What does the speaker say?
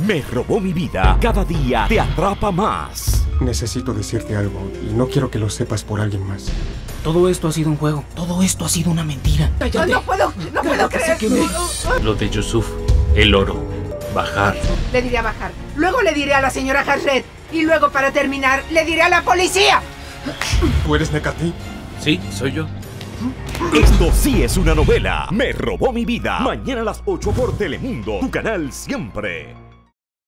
Me robó mi vida. Cada día te atrapa más. Necesito decirte algo y no quiero que lo sepas por alguien más. Todo esto ha sido un juego. Todo esto ha sido una mentira. No, no puedo, no puedo creer. Lo de Yusuf, el oro, bajar. Le diré a bajar. Luego le diré a la señora Hasred. Y luego, para terminar, le diré a la policía. ¿Tú eres Nekati? Sí, soy yo. Esto sí es una novela. Me robó mi vida. Mañana a las 8 por Telemundo, tu canal siempre.